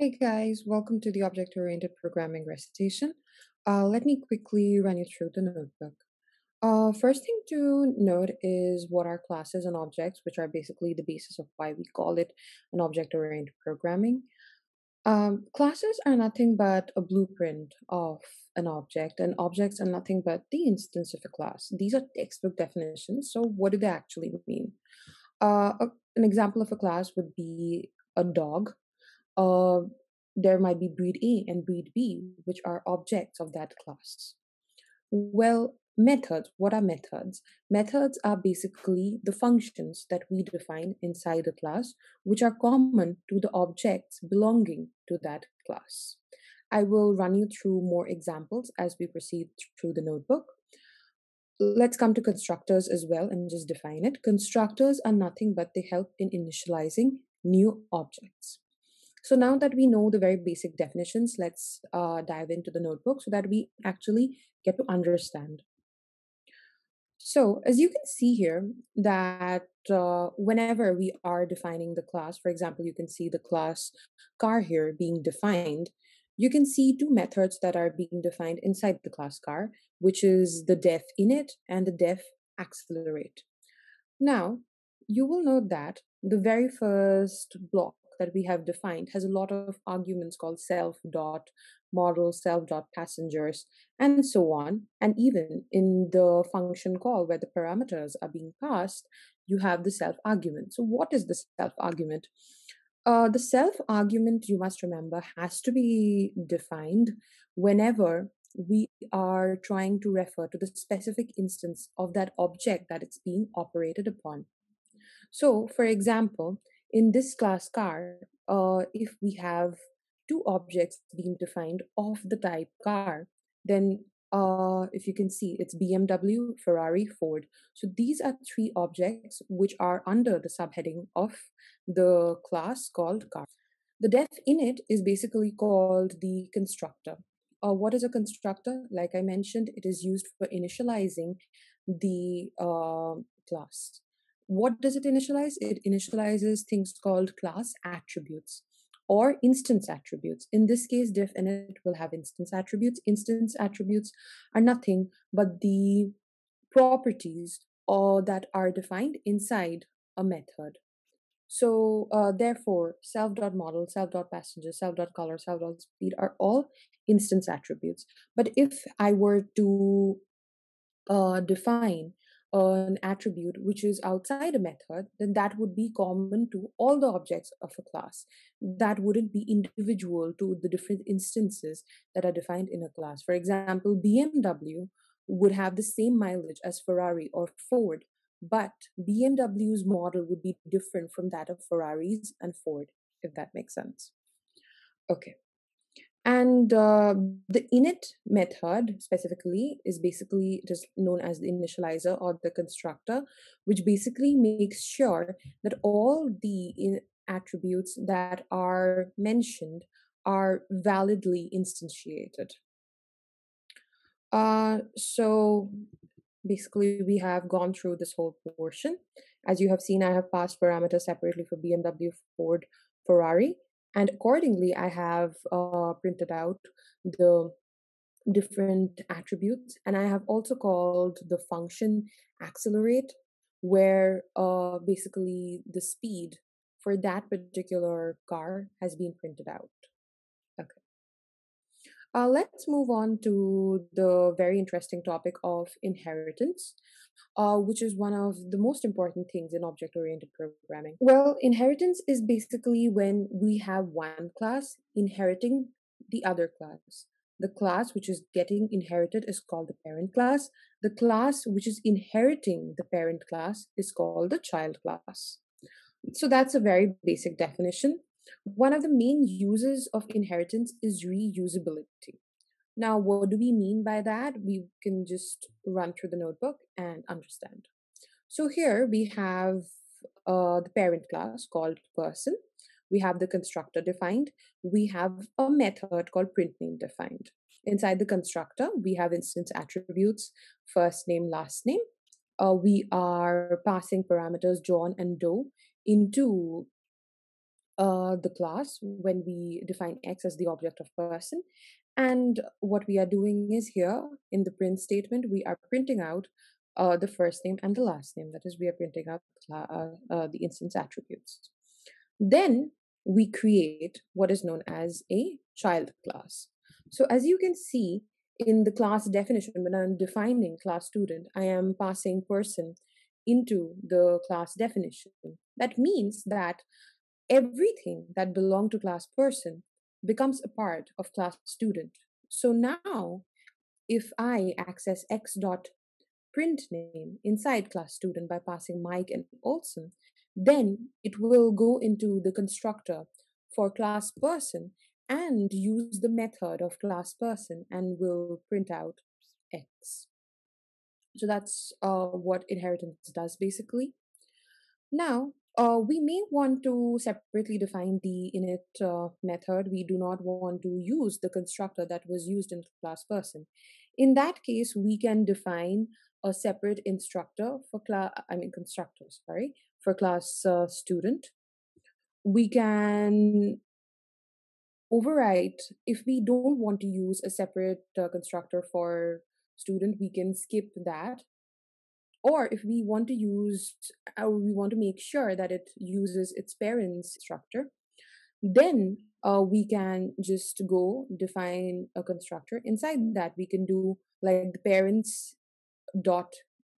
Hey guys, welcome to the Object-Oriented Programming recitation. Uh, let me quickly run you through the notebook. Uh, first thing to note is what are classes and objects, which are basically the basis of why we call it an object-oriented programming. Um, classes are nothing but a blueprint of an object, and objects are nothing but the instance of a class. These are textbook definitions, so what do they actually mean? Uh, a- an example of a class would be a dog uh, there might be breed A and breed B, which are objects of that class. Well, methods, what are methods? Methods are basically the functions that we define inside a class, which are common to the objects belonging to that class. I will run you through more examples as we proceed through the notebook. Let's come to constructors as well and just define it. Constructors are nothing but they help in initializing new objects. So now that we know the very basic definitions, let's uh, dive into the notebook so that we actually get to understand. So as you can see here that uh, whenever we are defining the class, for example, you can see the class car here being defined, you can see two methods that are being defined inside the class car, which is the def init and the def accelerate. Now, you will note that the very first block that we have defined has a lot of arguments called self dot model, self dot passengers, and so on. And even in the function call where the parameters are being passed, you have the self argument. So, what is the self argument? Uh, the self argument, you must remember, has to be defined whenever we are trying to refer to the specific instance of that object that it's being operated upon. So, for example, in this class car, uh, if we have two objects being defined of the type car, then uh, if you can see, it's BMW, Ferrari, Ford. So these are three objects which are under the subheading of the class called car. The def init is basically called the constructor. Uh, what is a constructor? Like I mentioned, it is used for initializing the uh, class what does it initialize? It initializes things called class attributes or instance attributes. In this case, def init will have instance attributes. Instance attributes are nothing but the properties or that are defined inside a method. So uh, therefore, self.model, self.passenger, self.color, self.speed are all instance attributes. But if I were to uh, define an attribute which is outside a method, then that would be common to all the objects of a class. That wouldn't be individual to the different instances that are defined in a class. For example, BMW would have the same mileage as Ferrari or Ford, but BMW's model would be different from that of Ferrari's and Ford, if that makes sense. Okay. And uh, the init method specifically is basically just known as the initializer or the constructor, which basically makes sure that all the attributes that are mentioned are validly instantiated. Uh, so basically, we have gone through this whole portion. As you have seen, I have passed parameters separately for BMW, Ford, Ferrari, and accordingly i have uh, printed out the different attributes and i have also called the function accelerate where uh, basically the speed for that particular car has been printed out uh, let's move on to the very interesting topic of inheritance uh, which is one of the most important things in object oriented programming. Well, inheritance is basically when we have one class inheriting the other class. The class which is getting inherited is called the parent class. The class which is inheriting the parent class is called the child class. So that's a very basic definition. One of the main uses of inheritance is reusability. Now, what do we mean by that? We can just run through the notebook and understand. So here we have uh, the parent class called person. We have the constructor defined. We have a method called print name defined. Inside the constructor, we have instance attributes, first name, last name. Uh, we are passing parameters John and Doe into uh, the class when we define x as the object of person. And what we are doing is here in the print statement, we are printing out uh, the first name and the last name. That is, we are printing out uh, uh, the instance attributes. Then we create what is known as a child class. So as you can see in the class definition, when I'm defining class student, I am passing person into the class definition. That means that everything that belong to class person becomes a part of class student. So now, if I access x dot print name inside class student by passing Mike and Olson, then it will go into the constructor for class person and use the method of class person and will print out x. So that's uh, what inheritance does basically. Now, uh, we may want to separately define the init uh, method. We do not want to use the constructor that was used in class person. In that case, we can define a separate instructor for class, I mean constructor, sorry, for class uh, student. We can overwrite, if we don't want to use a separate uh, constructor for student, we can skip that or if we want to use or we want to make sure that it uses its parents structure then uh, we can just go define a constructor. Inside that we can do like the parents dot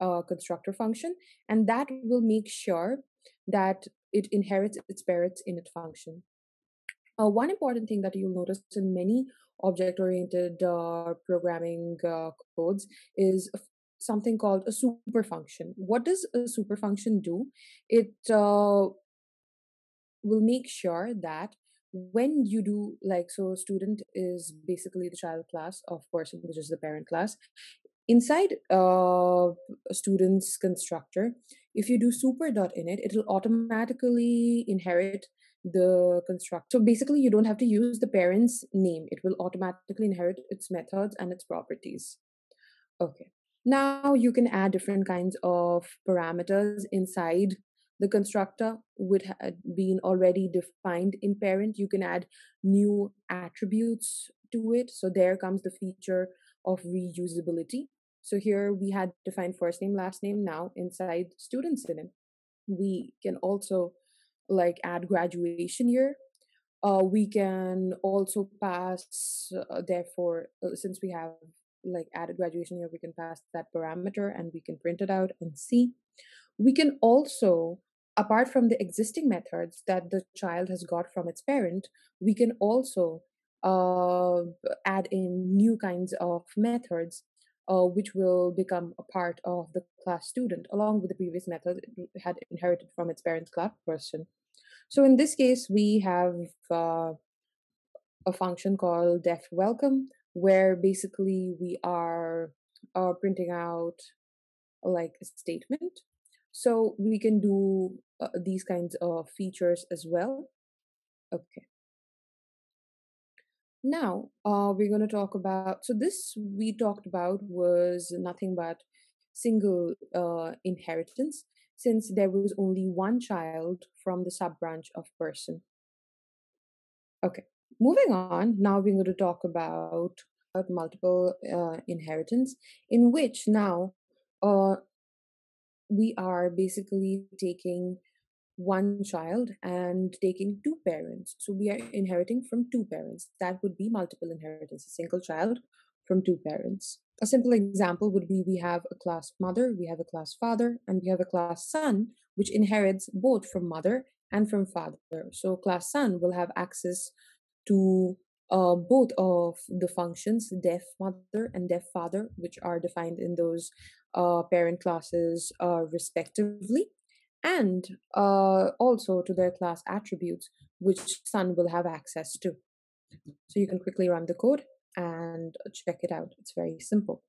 uh, constructor function and that will make sure that it inherits its parents init function. Uh, one important thing that you'll notice in many object oriented uh, programming uh, codes is something called a super function. What does a super function do? It uh, will make sure that when you do like so student is basically the child class of person which is the parent class inside uh, a student's constructor if you do super dot init it will automatically inherit the construct so basically you don't have to use the parent's name it will automatically inherit its methods and its properties okay now you can add different kinds of parameters inside the constructor would have been already defined in parent. You can add new attributes to it. So there comes the feature of reusability. So here we had defined first name, last name. Now inside student synonym, we can also like add graduation year. Uh, we can also pass, uh, therefore, uh, since we have like added graduation year, we can pass that parameter and we can print it out and see. We can also, apart from the existing methods that the child has got from its parent, we can also uh, add in new kinds of methods uh, which will become a part of the class student along with the previous method it had inherited from its parent's class person. So in this case, we have uh, a function called def welcome, where basically we are uh, printing out like a statement. So we can do uh, these kinds of features as well. Okay. Now uh, we're going to talk about. So this we talked about was nothing but single uh, inheritance, since there was only one child from the sub branch of person. Okay. Moving on, now we're going to talk about multiple uh, inheritance, in which now uh, we are basically taking one child and taking two parents. So we are inheriting from two parents. That would be multiple inheritance, a single child from two parents. A simple example would be we have a class mother, we have a class father, and we have a class son, which inherits both from mother and from father. So class son will have access to uh, both of the functions, def mother and def father, which are defined in those uh, parent classes uh, respectively, and uh, also to their class attributes, which son will have access to. So you can quickly run the code and check it out. It's very simple.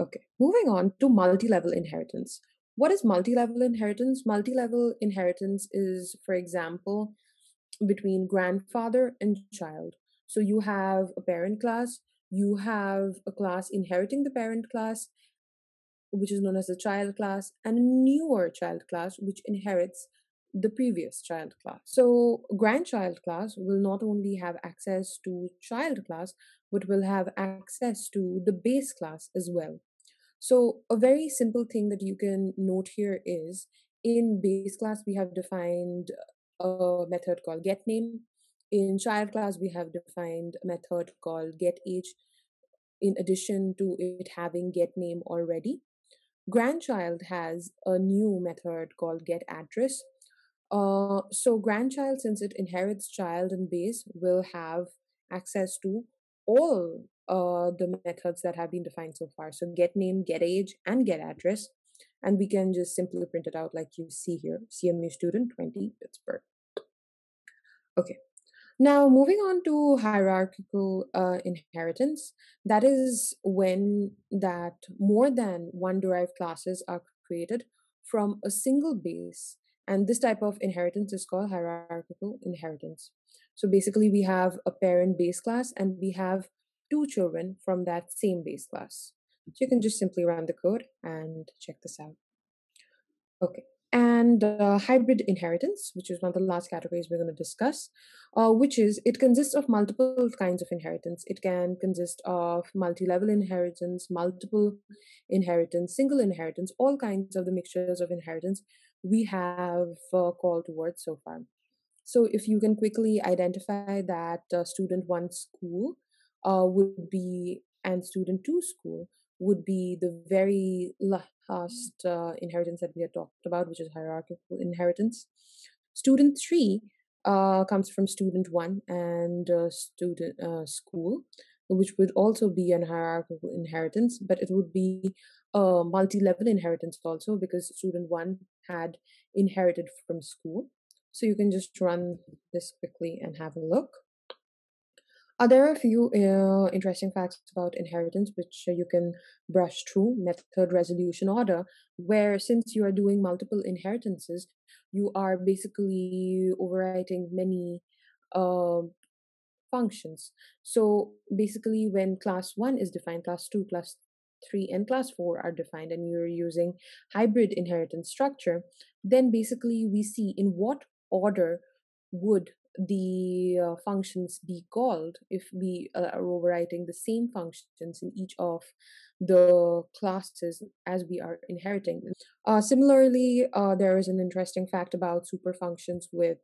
Okay, moving on to multi level inheritance. What is multi level inheritance? Multi level inheritance is, for example, between grandfather and child. So you have a parent class, you have a class inheriting the parent class, which is known as the child class, and a newer child class, which inherits the previous child class. So grandchild class will not only have access to child class, but will have access to the base class as well. So a very simple thing that you can note here is in base class, we have defined a method called get name. In child class, we have defined a method called get age in addition to it having get name already. Grandchild has a new method called getAddress. Uh, so grandchild, since it inherits child and base, will have access to all uh, the methods that have been defined so far. So get name, get age, and getAddress. And we can just simply print it out like you see here, CMU student 20 Pittsburgh. Okay. Now, moving on to hierarchical uh, inheritance, that is when that more than one derived classes are created from a single base. And this type of inheritance is called hierarchical inheritance. So basically, we have a parent base class and we have two children from that same base class. So you can just simply run the code and check this out. Okay and uh, hybrid inheritance, which is one of the last categories we're going to discuss, uh, which is it consists of multiple kinds of inheritance. It can consist of multi level inheritance, multiple inheritance, single inheritance, all kinds of the mixtures of inheritance we have uh, called towards so far. So, if you can quickly identify that uh, student one school uh, would be and student two school would be the very last uh, inheritance that we had talked about, which is hierarchical inheritance. Student three uh, comes from student one and uh, student uh, school, which would also be an hierarchical inheritance, but it would be a multi-level inheritance also because student one had inherited from school. So you can just run this quickly and have a look. Uh, there are a few uh, interesting facts about inheritance which uh, you can brush through. Method resolution order, where since you are doing multiple inheritances, you are basically overwriting many uh, functions. So basically, when class one is defined, class two, class three, and class four are defined, and you're using hybrid inheritance structure, then basically we see in what order would the uh, functions be called if we uh, are overwriting the same functions in each of the classes as we are inheriting. Uh, similarly, uh, there is an interesting fact about super functions with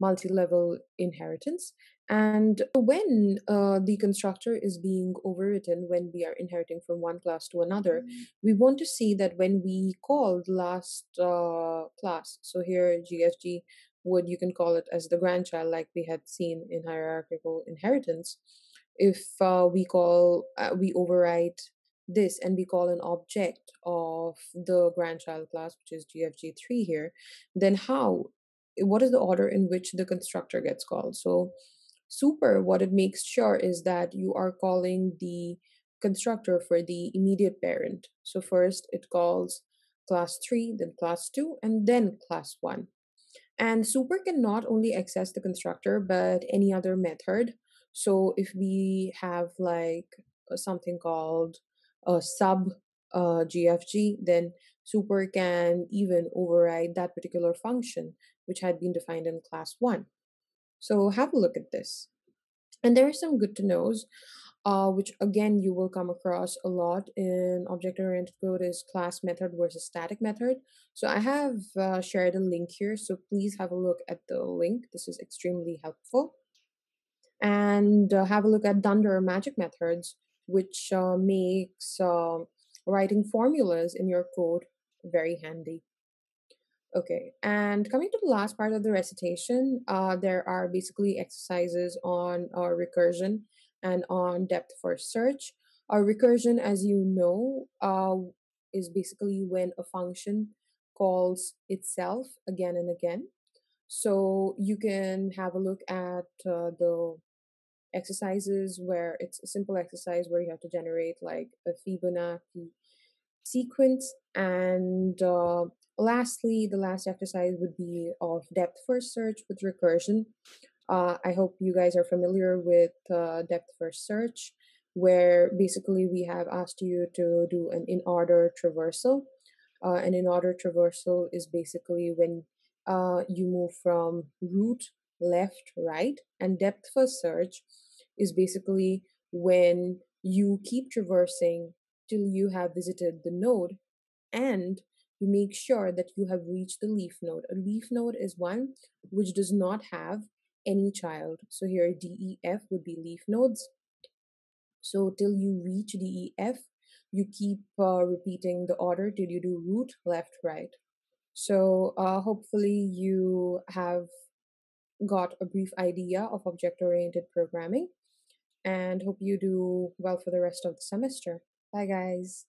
multi-level inheritance. And when uh, the constructor is being overwritten, when we are inheriting from one class to another, mm-hmm. we want to see that when we call the last uh, class, so here GFG would you can call it as the grandchild like we had seen in hierarchical inheritance if uh, we call uh, we overwrite this and we call an object of the grandchild class which is gfg3 here then how what is the order in which the constructor gets called? So super what it makes sure is that you are calling the constructor for the immediate parent. So first it calls class 3 then class 2 and then class 1 and super can not only access the constructor, but any other method. So if we have like uh, something called a sub uh, GFG, then super can even override that particular function, which had been defined in class one. So have a look at this. And there are some good to knows uh, which again you will come across a lot in object-oriented code is class method versus static method. So I have uh, shared a link here, so please have a look at the link. This is extremely helpful. And uh, have a look at Dunder magic methods, which uh, makes um, writing formulas in your code very handy. Okay, and coming to the last part of the recitation, uh, there are basically exercises on uh, recursion and on depth first search. A recursion, as you know, uh, is basically when a function calls itself again and again. So you can have a look at uh, the exercises where it's a simple exercise where you have to generate like a Fibonacci sequence. And uh, lastly, the last exercise would be of depth first search with recursion, uh, I hope you guys are familiar with uh, depth first search, where basically we have asked you to do an in order traversal. Uh, an in order traversal is basically when uh, you move from root, left, right, and depth first search is basically when you keep traversing till you have visited the node and you make sure that you have reached the leaf node. A leaf node is one which does not have any child. So here D, E, F would be leaf nodes. So till you reach D, E, F, you keep uh, repeating the order till you do root, left, right. So uh, hopefully you have got a brief idea of object-oriented programming and hope you do well for the rest of the semester. Bye guys.